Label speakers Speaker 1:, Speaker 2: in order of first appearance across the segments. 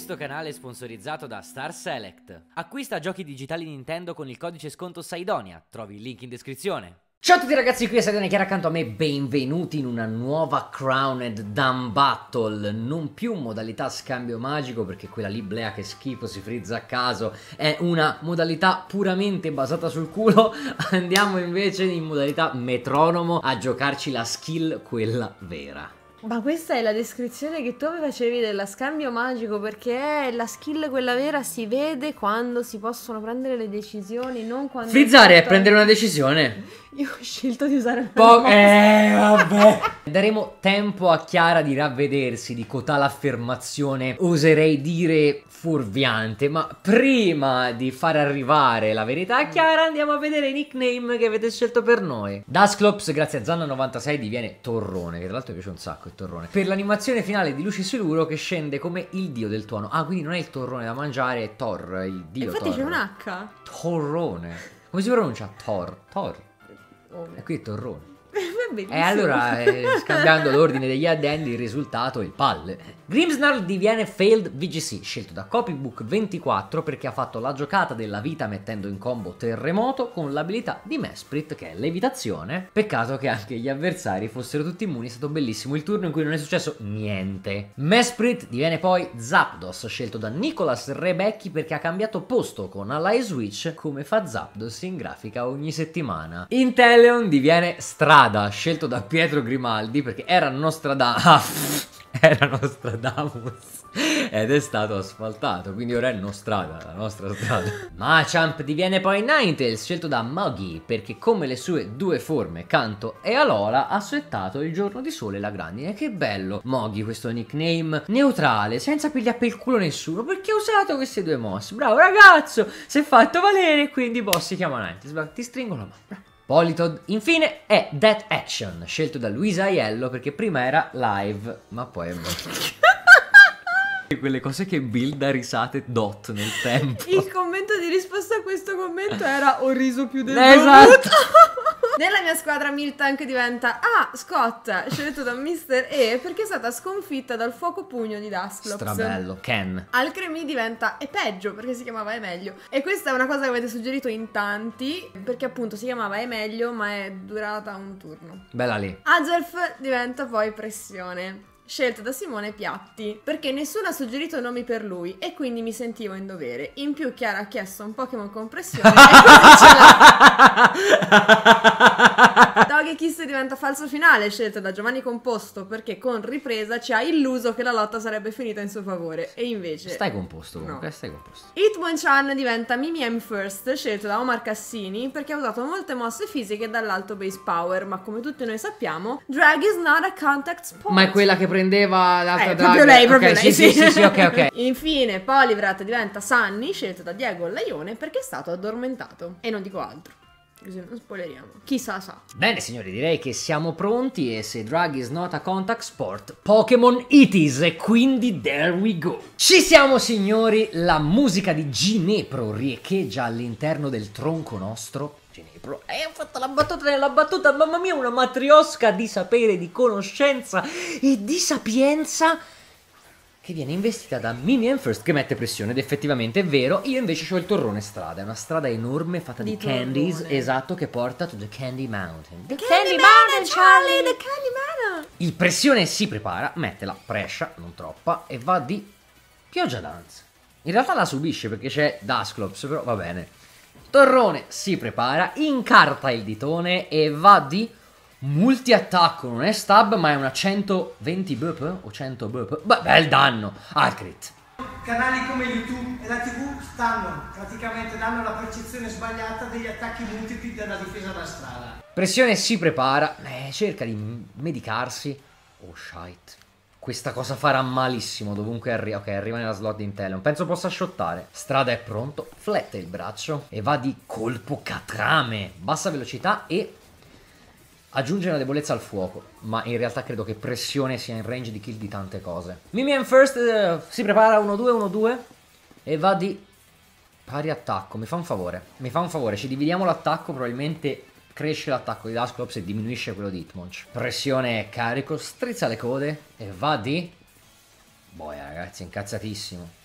Speaker 1: Questo canale è sponsorizzato da Star Select. Acquista giochi digitali Nintendo con il codice sconto Saidonia. Trovi il link in descrizione.
Speaker 2: Ciao a tutti ragazzi, qui è Saidonia Chiara accanto a me, benvenuti in una nuova Crowned Dumb Battle, non più modalità scambio magico perché quella lì blea che schifo si frizza a caso, è una modalità puramente basata sul culo, andiamo invece in modalità metronomo a giocarci la skill quella vera.
Speaker 3: Ma questa è la descrizione che tu mi facevi della scambio magico perché la skill quella vera si vede quando si possono prendere le decisioni, non quando...
Speaker 2: Frizzare è prendere una decisione.
Speaker 3: Io ho scelto di usare il
Speaker 2: Po- eh, vabbè. Daremo tempo a Chiara di ravvedersi di cotale affermazione, oserei dire fuorviante, ma prima di far arrivare la verità a Chiara andiamo a vedere i nickname che avete scelto per noi. Dusclops, grazie a Zanna96, diviene Torrone, che tra l'altro piace un sacco il Torrone. Per l'animazione finale di Luci Siluro che scende come il dio del tuono. Ah, quindi non è il torrone da mangiare, è Thor, il dio
Speaker 3: Infatti
Speaker 2: Thor.
Speaker 3: c'è un H.
Speaker 2: Torrone. Come si pronuncia? Thor. Thor.
Speaker 3: Oh,
Speaker 2: E qui è Torrone. E allora, eh, scambiando l'ordine degli addendi, il risultato è il palle. Grimsnarl diviene Failed VGC, scelto da Copybook 24 perché ha fatto la giocata della vita mettendo in combo terremoto con l'abilità di Mesprit che è levitazione. Peccato che anche gli avversari fossero tutti immuni, è stato bellissimo il turno in cui non è successo niente. Mesprit diviene poi Zapdos, scelto da Nicolas Rebecchi perché ha cambiato posto con Ally Switch come fa Zapdos in grafica ogni settimana. Inteleon diviene Strada, scelto da Pietro Grimaldi perché era Nostradamus. era Nostradamus. Ed è stato asfaltato, quindi ora è Nostrada, la nostra strada. Machamp diviene poi Ninetales, scelto da Muggy, perché come le sue due forme, Canto e Alola, ha settato il giorno di sole e la grandine. Che bello! Muggy, questo nickname neutrale, senza pigliare per il culo nessuno, perché ha usato queste due mosse. Bravo ragazzo, si è fatto valere, quindi boss si chiama Ninetales. Ti stringo la mano. Bravo. Politod, infine, è That Action, scelto da Luisa Aiello perché prima era live, ma poi è morto. Quelle cose che builda risate dot nel tempo.
Speaker 3: Il commento di risposta a questo commento era ho riso più del
Speaker 2: Esatto.
Speaker 3: dovuto. Nella mia squadra Miltank diventa Ah, Scott, scelto da Mr. E perché è stata sconfitta dal fuoco pugno di Dusclops.
Speaker 2: Strabello, Ken.
Speaker 3: Alcremie diventa e peggio perché si chiamava E meglio. E questa è una cosa che avete suggerito in tanti perché appunto si chiamava E meglio ma è durata un turno.
Speaker 2: Bella lì.
Speaker 3: Azelf diventa poi pressione. Scelto da Simone Piatti perché nessuno ha suggerito nomi per lui e quindi mi sentivo in dovere. In più, Chiara ha chiesto un Pokémon con pressione e così ce l'ha. Togekiss diventa falso finale, scelto da Giovanni Composto perché con ripresa ci ha illuso che la lotta sarebbe finita in suo favore. E invece.
Speaker 2: Stai composto
Speaker 3: No.
Speaker 2: comunque, stai composto.
Speaker 3: Hitmonchan diventa Mimi M First, scelto da Omar Cassini perché ha usato molte mosse fisiche dall'alto base power, ma come tutti noi sappiamo, drag is not a contact sport.
Speaker 2: Ma è quella che prendeva l'altra
Speaker 3: Eh,
Speaker 2: drag?
Speaker 3: proprio lei, proprio
Speaker 2: sì,
Speaker 3: lei,
Speaker 2: sì,
Speaker 3: sì.
Speaker 2: sì, sì, ok, ok.
Speaker 3: Infine, Polivrat diventa Sunny, scelto da Diego Laione perché è stato addormentato. E non dico altro. Così non spoileriamo. Chissà sa.
Speaker 2: Bene signori, direi che siamo pronti e se drag is not a contact sport, Pokémon it is e quindi there we go. Ci siamo signori, la musica di Ginepro riecheggia all'interno del tronco nostro. Ginepro, e ho fatto la battuta nella battuta, mamma mia, una matriosca di sapere, di conoscenza e di sapienza che viene investita da Mimi First che mette pressione ed effettivamente è vero io invece ho il torrone strada è una strada enorme fatta di,
Speaker 3: Di
Speaker 2: candies
Speaker 3: torrone.
Speaker 2: esatto che porta to the Candy Mountain the
Speaker 3: Candy Man, Charlie, the Candy Man!
Speaker 2: il pressione si prepara mette la prescia non troppa e va di pioggia dance in realtà la subisce perché c'è Dusclops però va bene Torrone si prepara incarta il ditone e va di multi-attacco non è stab ma è una 120 bup o 100 bup beh bel danno al crit
Speaker 4: Canali come YouTube e la TV stanno praticamente danno la percezione sbagliata degli attacchi multipli della difesa da strada.
Speaker 2: Pressione si prepara, eh, cerca di medicarsi. Oh shite. Questa cosa farà malissimo dovunque arriva. Ok, arriva nella slot di Inteleon. Penso possa shottare. Strada è pronto, flette il braccio e va di colpo catrame. Bassa velocità e aggiunge una debolezza al fuoco. Ma in realtà credo che pressione sia in range di kill di tante cose. Mimian First eh, si prepara 1-2, 1-2 e va di pari attacco. Mi fa un favore. Mi fa un favore. Ci dividiamo l'attacco. Probabilmente cresce l'attacco di Dusclops e diminuisce quello di Hitmonch. Pressione carico. Strizza le code e va di... Boia ragazzi, incazzatissimo.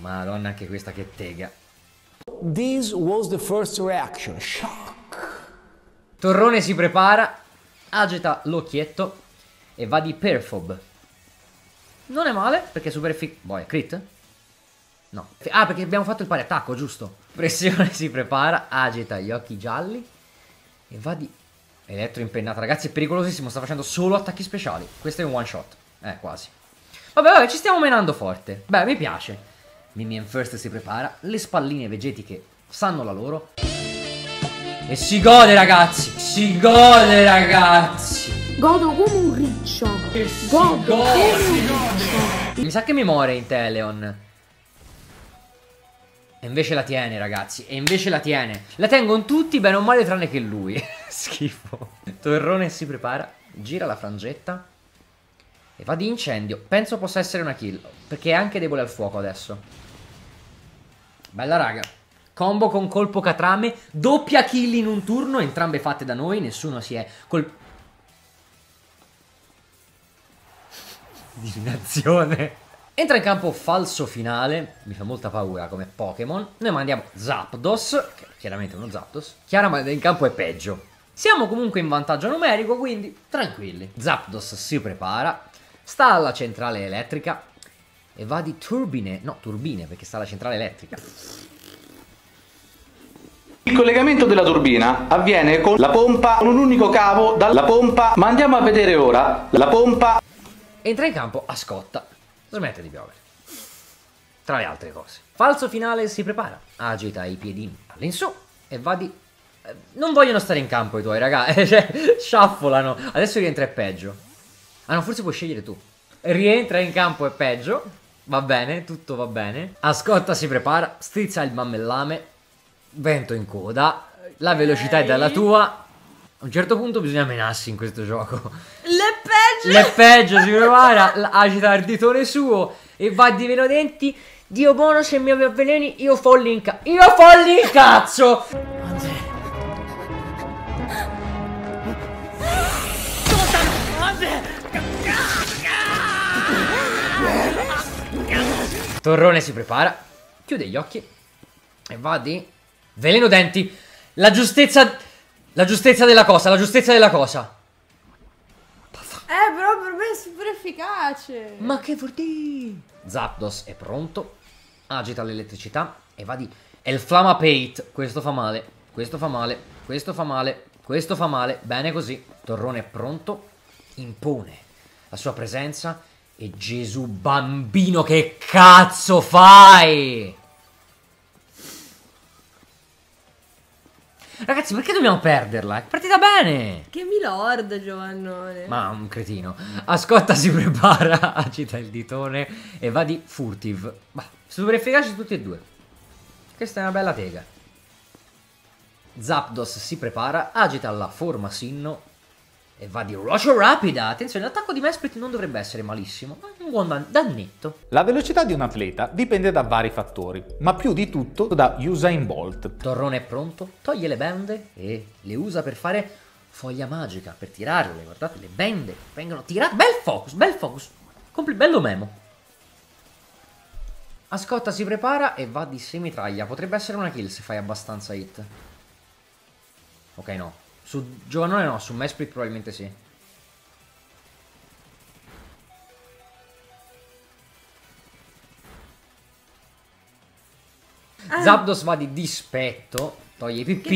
Speaker 2: Madonna, anche questa che tega.
Speaker 5: This was the first reaction, shock.
Speaker 2: Torrone si prepara, agita l'occhietto e va di Perfob. Non è male, perché è super efficace. Boh, è crit? No. Ah, perché abbiamo fatto il pari attacco, giusto? Pressione si prepara, agita gli occhi gialli e va di... Elettro impennata, ragazzi, è pericolosissimo, sta facendo solo attacchi speciali. Questo è un one shot. Eh, quasi. Vabbè, vabbè, ci stiamo menando forte. Beh, mi piace. Mimian First si prepara, le spalline vegetiche sanno la loro. E si gode, ragazzi! Si gode, ragazzi!
Speaker 6: Godo come un riccio. Godo come un riccio.
Speaker 2: Mi sa che mi muore Inteleon. E invece la tiene, ragazzi. E invece la tiene. La tengono tutti, bene o male, tranne che lui. Schifo. Torrone si prepara, gira la frangetta. E va di incendio. Penso possa essere una kill. Perché è anche debole al fuoco adesso. Bella raga. Combo con colpo catrame. Doppia kill in un turno. Entrambe fatte da noi. Nessuno si è col... Divinazione. Entra in campo falso finale. Mi fa molta paura come Pokémon. Noi mandiamo Zapdos. Che chiaramente è uno Zapdos. Chiara ma in campo è peggio. Siamo comunque in vantaggio numerico, quindi tranquilli. Zapdos si prepara. Sta alla centrale elettrica. E va di turbine. No, turbine, perché sta alla centrale elettrica.
Speaker 7: Il collegamento della turbina avviene con la pompa, con un unico cavo dalla pompa, ma andiamo a vedere ora la pompa.
Speaker 2: Entra in campo a scotta. Smette di piovere. Tra le altre cose. Falso finale si prepara. Agita i piedini all'insù e va di... eh, Non vogliono stare in campo i tuoi ragazzi. Cioè, sciaffolano. Adesso rientra è peggio. Ah no, forse puoi scegliere tu. Rientra in campo è peggio. Va bene, tutto va bene. A scotta si prepara. Strizza il mammellame. Vento in coda. La velocità è dalla tua. A un certo punto bisogna menarsi in questo gioco.
Speaker 3: Le peggio!
Speaker 2: Le peggio si prepara, agita il ditone suo e va di meno denti. Dio buono, se mi avveleni, io folli in cazzo. Io folli in cazzo! Torrone si prepara, chiude gli occhi e va di veleno denti. La giustezza, la giustezza della cosa, la giustezza della cosa.
Speaker 3: Eh, però per me è super efficace.
Speaker 2: Ma che vuol dire? Zapdos è pronto, agita l'elettricità e va di... È il Flamapate, questo fa male, questo fa male, questo fa male, questo fa male, bene così. Torrone è pronto, impone la sua presenza e Gesù bambino che cazzo fai? Ragazzi, perché dobbiamo perderla? È partita bene!
Speaker 3: Che milord, Giovannone.
Speaker 2: Ma un cretino. Ascotta si prepara, agita il ditone e va di furtive. Bah, super efficaci tutti e due. Questa è una bella tega. Zapdos si prepara, agita la forma Sinno e va di Rocio Rapida. Attenzione, l'attacco di Mesprit non dovrebbe essere malissimo, ma è un buon dan- dannetto.
Speaker 8: La velocità di un atleta dipende da vari fattori, ma più di tutto da Usain Bolt.
Speaker 2: Torrone è pronto, toglie le bende e le usa per fare foglia magica, per tirarle. Guardate, le bende vengono tirate. Bel focus, bel focus. Compli- bello memo. Ascotta si prepara e va di semitraglia. Potrebbe essere una kill se fai abbastanza hit. Ok, no. Su Giovannone no, su Mesprit probabilmente sì. Zapdos va di dispetto, toglie i PP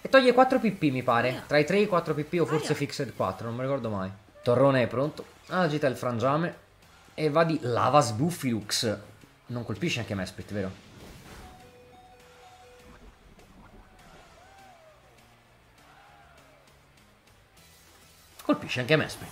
Speaker 2: e toglie 4 PP mi pare.
Speaker 3: Aia.
Speaker 2: Tra i 3 e i 4 PP o forse
Speaker 3: Aia.
Speaker 2: Fixed 4, non mi ricordo mai. Torrone è pronto, agita il frangiame e va di Lavas Buffilux. Non colpisce anche Mesprit, vero? Colpisce anche Mesprit.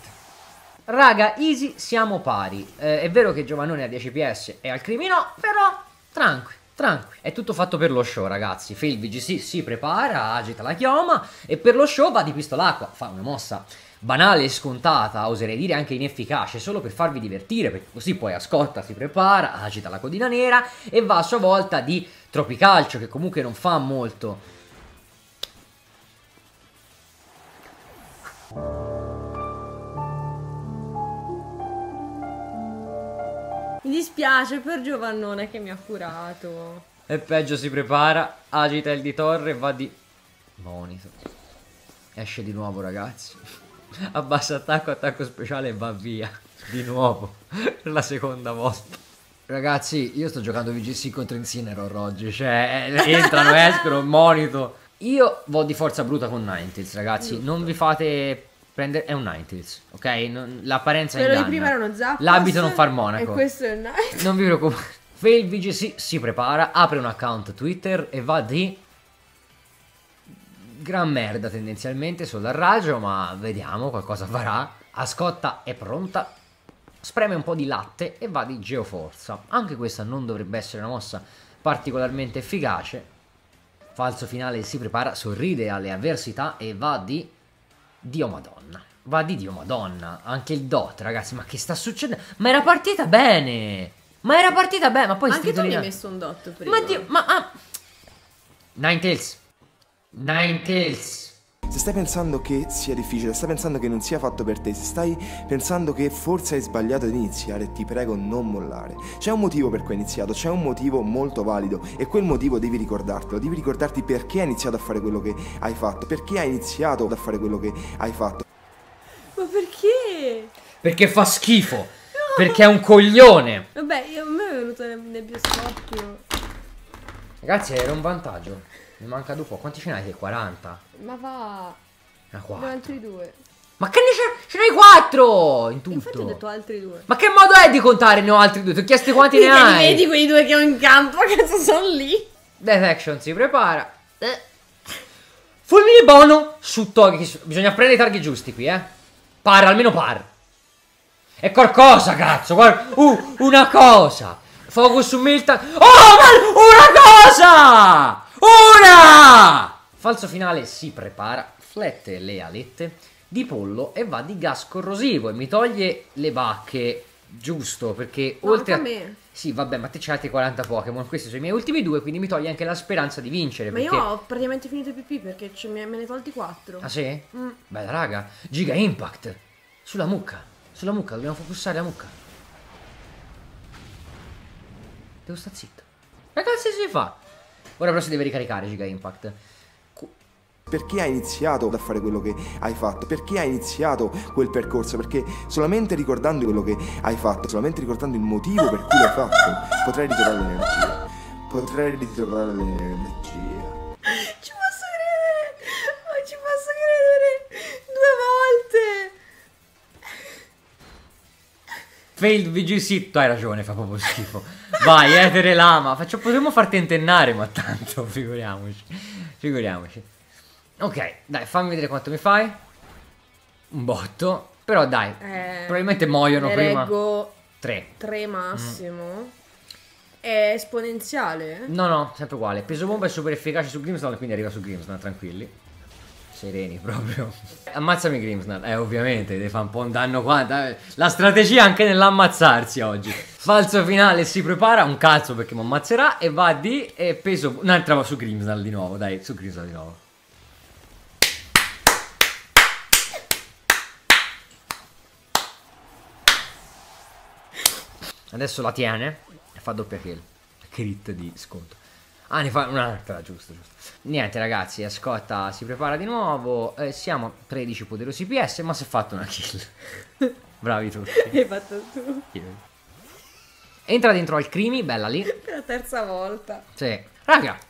Speaker 2: Raga, easy, siamo pari. Eh, è vero che Giovannone ha 10 PS e al crimino, però tranqui, tranqui. È tutto fatto per lo show, ragazzi. Fail VGC si prepara, agita la chioma e per lo show va di pistolacqua. Fa una mossa banale e scontata, oserei dire anche inefficace, solo per farvi divertire, perché così poi Ascotta si prepara, agita la codina nera e va a sua volta di Tropicalcio, che comunque non fa molto.
Speaker 3: Mi dispiace per Giovannone che mi ha curato.
Speaker 2: E peggio si prepara, agita il di torre e va di... Monito. Esce di nuovo ragazzi. Abbassa attacco, attacco speciale e va via. Di nuovo. Per la seconda volta. Ragazzi, io sto giocando VGC contro Incineroar oggi. Cioè, eh, entrano, escono, monito. Io vo di forza bruta con Ninetales, ragazzi. Non vi fate prendere... È un Ninetales, ok? Non- L'apparenza
Speaker 3: Quello di
Speaker 2: inganna.
Speaker 3: prima era uno Zapdos.
Speaker 2: L'abito non far monaco.
Speaker 3: E questo è il Night.
Speaker 2: Non vi preoccupate. Fail VGC si prepara, apre un account Twitter e va di gran merda tendenzialmente sul raggio, ma vediamo qualcosa farà. Ascotta è pronta, spreme un po' di latte e va di Geoforza. Anche questa non dovrebbe essere una mossa particolarmente efficace. Falso finale si prepara, sorride alle avversità e va di Dio Madonna. Va di Dio Madonna. Anche il dot, ragazzi, ma che sta succedendo? Ma era partita bene! Ma era partita bene, ma poi
Speaker 3: Anche tu mi hai messo un dot prima.
Speaker 2: Ma Dio, ma... Ah. Ninetales. Ninetales.
Speaker 9: Stai pensando che sia difficile, stai pensando che non sia fatto per te, se stai pensando che forse hai sbagliato ad iniziare, ti prego non mollare. C'è un motivo per cui hai iniziato, c'è un motivo molto valido e quel motivo devi ricordartelo, devi ricordarti perché hai iniziato a fare quello che hai fatto, perché hai iniziato a fare quello che hai fatto.
Speaker 3: Ma perché?
Speaker 2: Perché fa schifo. Perché è un coglione.
Speaker 3: Vabbè, io, a me è venuto nel scoppio.
Speaker 2: Ragazzi, era un vantaggio. Mi manca dopo. Quanti ce n'hai? te? 40.
Speaker 3: Ma va.
Speaker 2: Ah, qua.
Speaker 3: Ne ho altri due.
Speaker 2: Ma che ne c'è? Ce n'hai 4 in tutto.
Speaker 3: Infatti ho detto altri due.
Speaker 2: Ma che modo è di contare? Ne ho altri due. Ti ho chiesto quanti ne hai.
Speaker 3: vedi quei due che ho in campo? Cazzo sono lì?
Speaker 2: Death Action si prepara. Eh. Fulmine bono su Togekiss. Bisogna prendere i targhi giusti qui, eh. Par, almeno par. È qualcosa, cazzo. Guarda. Uh, una cosa. Focus su Milta. Oh, ma una cosa! Una! Falso finale si prepara. Flette le alette di pollo e va di gas corrosivo e mi toglie le bacche. Giusto, perché
Speaker 3: No,
Speaker 2: oltre a...
Speaker 3: me.
Speaker 2: Sì, vabbè, ma te c'hai altri 40 Pokémon. Questi sono i miei ultimi due, quindi mi toglie anche la speranza di vincere.
Speaker 3: Ma
Speaker 2: perché...
Speaker 3: io ho praticamente finito i PP perché ce- me me ne tolti quattro.
Speaker 2: Ah sì?
Speaker 3: Mm.
Speaker 2: Bella raga, Giga Impact. Sulla mucca. Sulla mucca, dobbiamo focussare la mucca. Devo stare zitto. Cazzo si fa? Ora però si deve ricaricare Giga Impact.
Speaker 9: Perché hai iniziato a fare quello che hai fatto? Perché hai iniziato quel percorso? Perché solamente ricordando quello che hai fatto, solamente ricordando il motivo per cui l'hai fatto, potrai ritrovare l'energia. Potrai ritrovare l'energia.
Speaker 3: Ci posso credere! Oh, ci posso credere! Due volte!
Speaker 2: Failed VGC, tu hai ragione, fa proprio schifo. Vai, Etere Lama. Faccio, potremmo farti intennare, ma tanto, figuriamoci. Figuriamoci. Ok, dai, fammi vedere quanto mi fai. Un botto. Però dai,
Speaker 3: Eh,
Speaker 2: probabilmente muoiono prima.
Speaker 3: reggo
Speaker 2: 3.
Speaker 3: 3 massimo. È esponenziale?
Speaker 2: No, no, sempre uguale. Peso bomba è super efficace su Grimsnall, quindi arriva su Grimsnall, tranquilli. Sereni proprio. Ammazzami Grimsnall. Eh, ovviamente, devi fare un po' un danno qua. La strategia anche nell'ammazzarsi oggi. Falso finale, si prepara, un cazzo perché mi ammazzerà e va di e peso... Un'altra va su Grimsnall di nuovo, dai, su Grimsnall di nuovo. Adesso la tiene e fa doppia kill. Crit di sconto. Ah, ne fa un'altra, giusto, giusto. Niente, ragazzi, Ascotta si prepara di nuovo. eh, siamo 13 poderosi PS, ma si è fatto una kill. Bravi tutti.
Speaker 3: Hai fatto tu.
Speaker 2: Entra dentro al crimi, bella lì.
Speaker 3: Per la terza volta.
Speaker 2: Sì. Raga,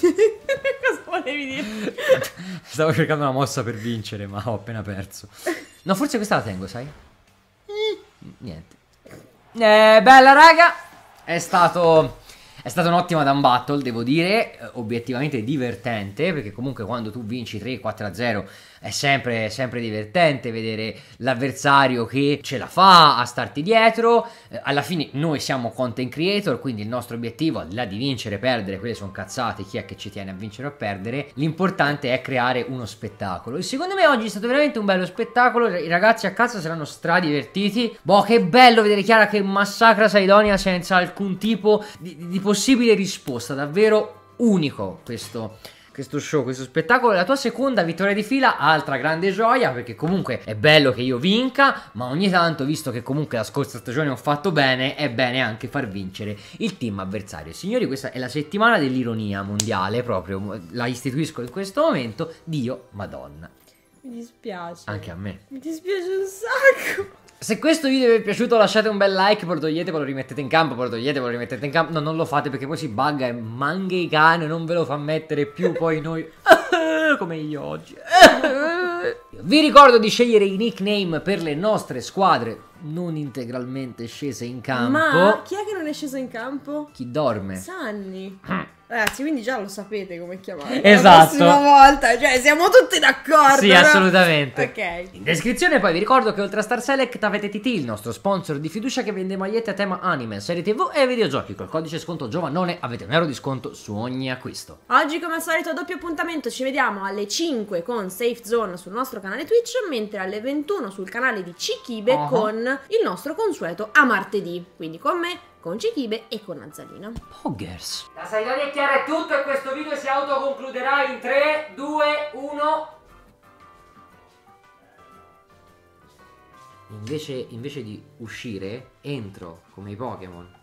Speaker 3: Cosa volevi dire?
Speaker 2: stavo cercando una mossa per vincere, ma ho appena perso. No, forse questa la tengo, sai? Niente. Eh, bella raga, è stato è stata un'ottima down battle, devo dire, eh, obiettivamente divertente, perché comunque quando tu vinci 3-4 0 è sempre, sempre divertente vedere l'avversario che ce la fa a starti dietro. Eh, alla fine noi siamo content creator, quindi il nostro obiettivo, al di là di vincere e perdere, quelle sono cazzate, chi è che ci tiene a vincere o a perdere, l'importante è creare uno spettacolo. E secondo me oggi è stato veramente un bello spettacolo, i ragazzi a casa saranno stradivertiti. Boh, che bello vedere Chiara che massacra Saidonia senza alcun tipo di, di possibile risposta, davvero unico questo questo show, questo spettacolo, la tua seconda vittoria di fila, altra grande gioia, perché comunque è bello che io vinca, ma ogni tanto, visto che comunque la scorsa stagione ho fatto bene, è bene anche far vincere il team avversario. Signori, questa è la settimana dell'ironia mondiale, proprio, la istituisco in questo momento, Dio Madonna.
Speaker 3: Mi dispiace.
Speaker 2: Anche a me.
Speaker 3: Mi dispiace un sacco.
Speaker 2: Se questo video vi è piaciuto lasciate un bel like, poi lo togliete, poi lo rimettete in campo, poi lo togliete, poi lo rimettete in campo. No, non lo fate perché poi si bugga e manghe i cani, non ve lo fa mettere più poi noi... Come io oggi. Vi ricordo di scegliere i nickname per le nostre squadre non integralmente scese in campo.
Speaker 3: Ma chi è che non è sceso in campo?
Speaker 2: Chi dorme?
Speaker 3: Sanni. Ragazzi, quindi già lo sapete come chiamarlo.
Speaker 2: Esatto.
Speaker 3: La prossima volta, cioè siamo tutti d'accordo.
Speaker 2: Sì,
Speaker 3: no?
Speaker 2: assolutamente.
Speaker 3: Ok.
Speaker 2: In descrizione poi vi ricordo che oltre a Star Select avete TT, il nostro sponsor di fiducia che vende magliette a tema anime, serie tv e videogiochi. Col codice sconto Giovanone avete un euro di sconto su ogni acquisto.
Speaker 3: Oggi come al solito doppio appuntamento, ci vediamo alle 5 con Safe Zone sul nostro canale Twitch, mentre alle 21 sul canale di Cichibe
Speaker 2: Uh-huh.
Speaker 3: con il nostro consueto a martedì. Quindi con me, con Cichibe e con Azzalina.
Speaker 2: Poggers.
Speaker 1: La Saidonia è chiara è tutto e questo video si autoconcluderà in 3, 2, 1...
Speaker 2: Invece, invece di uscire, entro come i Pokémon